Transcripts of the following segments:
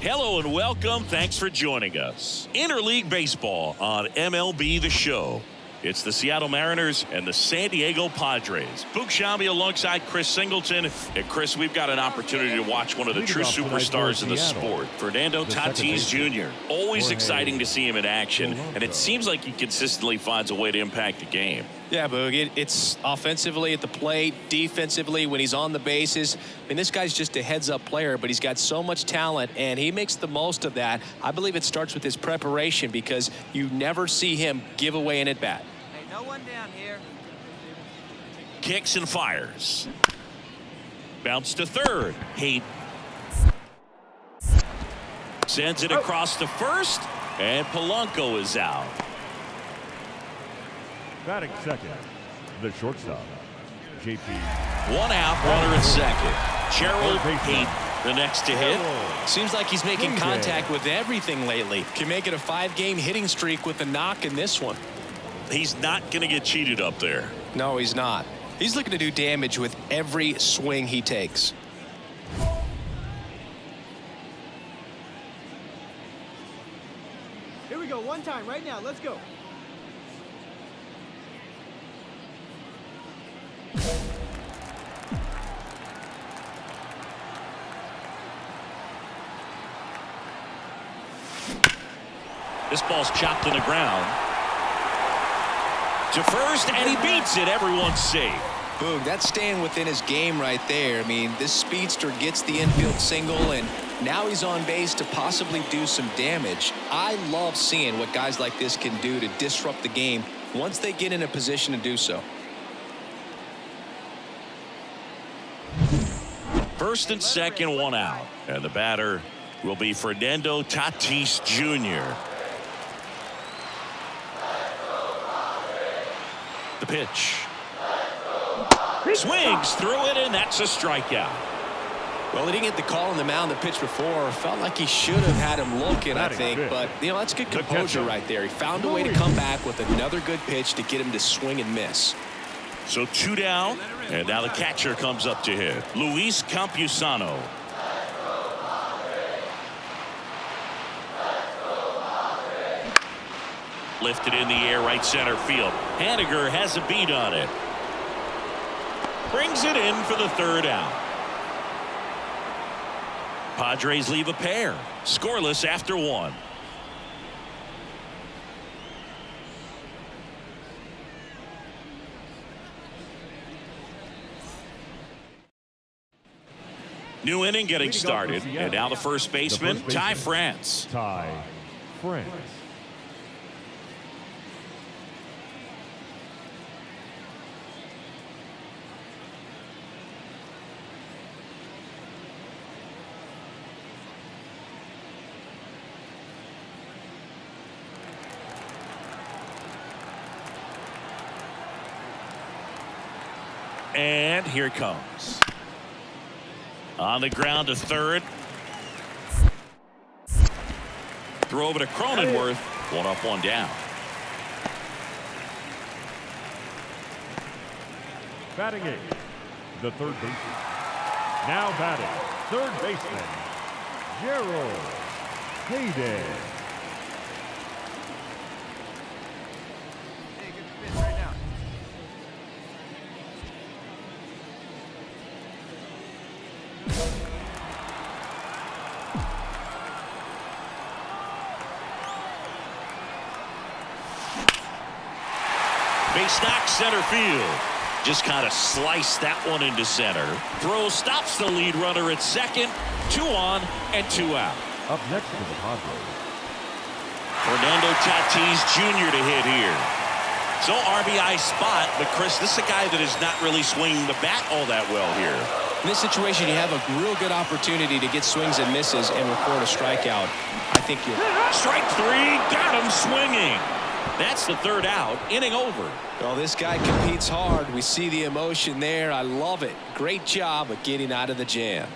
Hello and welcome. Thanks for joining us. Interleague Baseball on MLB The Show. It's the Seattle Mariners and the San Diego Padres. Boog Sciambi alongside Chris Singleton. And Chris, we've got an opportunity to watch one of the true superstars in the sport. Fernando Tatis Jr. Always exciting to see him in action. And it seems like he consistently finds a way to impact the game. Yeah, Boog, it, it's offensively at the plate, defensively when he's on the bases. I mean, this guy's just a heads-up player, but he's got so much talent, and he makes the most of that. I believe it starts with his preparation because you never see him give away an at-bat. Hey, no one down here. Kicks and fires. Bounce to third. Hayden sends it across to first, and Polanco is out. Batting second, the shortstop, JP. One out, runner at second. Gerald Hayden, the next to hit. Seems like he's making contact with everything lately. Can make it a five-game hitting streak with a knock in this one. He's not going to get cheated up there. No, he's not. He's looking to do damage with every swing he takes. Here we go. One time right now. Let's go. This ball's chopped in the ground. To first, and he beats it. Everyone's safe. Boog, that's staying within his game right there. I mean, this speedster gets the infield single, and now he's on base to possibly do some damage. I love seeing what guys like this can do to disrupt the game once they get in a position to do so. First and second, one out. And the batter will be Fernando Tatis Jr. The pitch. Swings through it, and that's a strikeout. Well, he didn't get the call on the mound the pitch before. Felt like he should have had him looking, I think. But, you know, that's good composure right there. He found a way to come back with another good pitch to get him to swing and miss. So two down, and now the catcher comes up to hit. Luis Campusano. Lifted in the air, right center field. Haniger has a beat on it. Brings it in for the third out. Padres leave a pair. Scoreless after one. New inning getting Leading off for started. And now the first baseman, Ty. France. Ty France. And here comes. On the ground to third. Throw over to Cronenworth. One up, one down. Batting eight, the third baseman. Now batting, third baseman, Gerald Hayden. Base knock center field. Just kind of sliced that one into center. Throw stops the lead runner at second. Two on and two out. Up next for the Padres, Fernando Tatis Jr. to hit here. So RBI spot, but Chris, this is a guy that is not really swinging the bat all that well here. In this situation, you have a real good opportunity to get swings and misses and record a strikeout. I think you're Strike three, got him swinging. That's the third out, inning over. Well, this guy competes hard. We see the emotion there. I love it. Great job of getting out of the jam.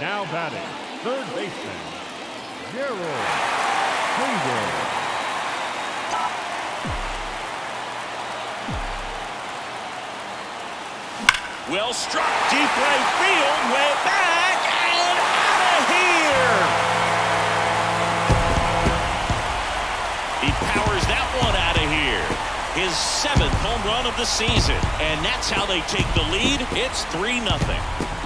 now batting, third baseman, Gerald Well struck deep right field, way back and out of here. He powers that one out of here. His seventh home run of the season. And that's how they take the lead. It's 3 nothing.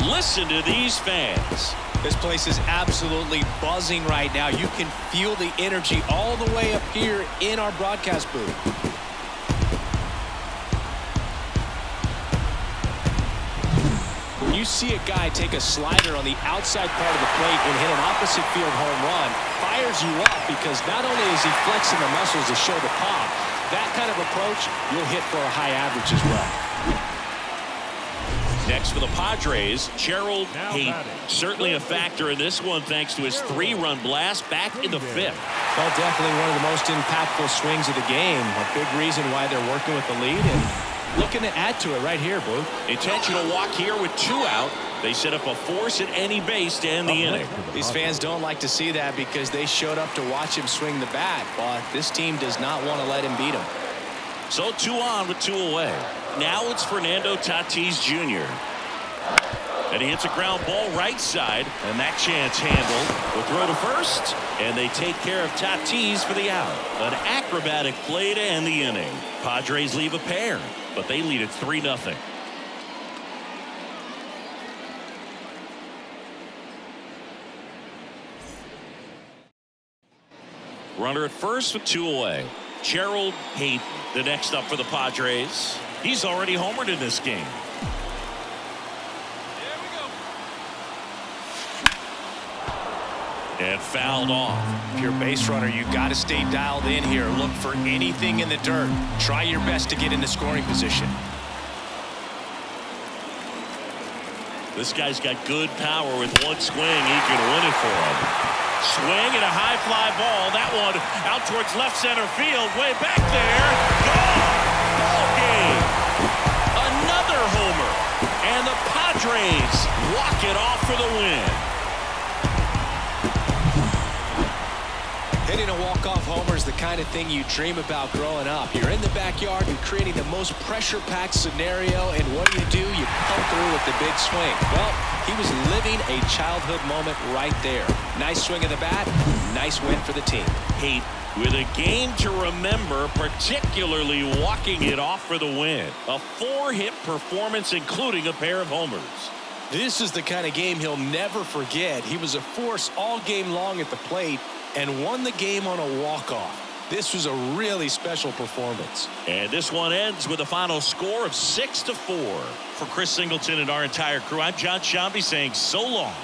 Listen to these fans. This place is absolutely buzzing right now. You can feel the energy all the way up here in our broadcast booth. When you see a guy take a slider on the outside part of the plate and hit an opposite field home run, fires you up because not only is he flexing the muscles to show the pop, that kind of approach, you'll hit for a high average as well. Next for the Padres, Gerald Now Hayden. Certainly a factor in this one thanks to his three-run blast back in the fifth. Well, definitely one of the most impactful swings of the game. A big reason why they're working with the lead and looking to add to it right here, Boo. Intentional walk here with two out. They set up a force at any base to end the inning. These fans don't like to see that because they showed up to watch him swing the bat, but this team does not want to let him beat him. So two on with two away. Now it's Fernando Tatis Jr. And he hits a ground ball right side, and that chance handled. Will throw to first, and they take care of Tatis for the out. An acrobatic play to end the inning. Padres leave a pair, but they lead it 3 0. Runner at first with two away. Gerald Hayden, the next up for the Padres. He's already homered in this game. And fouled off. If you're a base runner, you got to stay dialed in here. Look for anything in the dirt. Try your best to get into scoring position. This guy's got good power with one swing. He can win it for him. Swing and a high fly ball. That one out towards left center field. Way back there. Gone. Ball game. Another homer. And the Padres walk it off for the win. Hitting a walk-off homer is the kind of thing you dream about growing up. You're in the backyard, you're creating the most pressure-packed scenario, and what do you do? You come through with the big swing. Well, he was living a childhood moment right there. Nice swing of the bat, nice win for the team. Hate with a game to remember, particularly walking it off for the win. A four-hit performance, including a pair of homers. This is the kind of game he'll never forget. He was a force all game long at the plate and won the game on a walk-off. This was a really special performance. And this one ends with a final score of six to four. For Chris Singleton and our entire crew, I'm Jon Sciambi saying so long.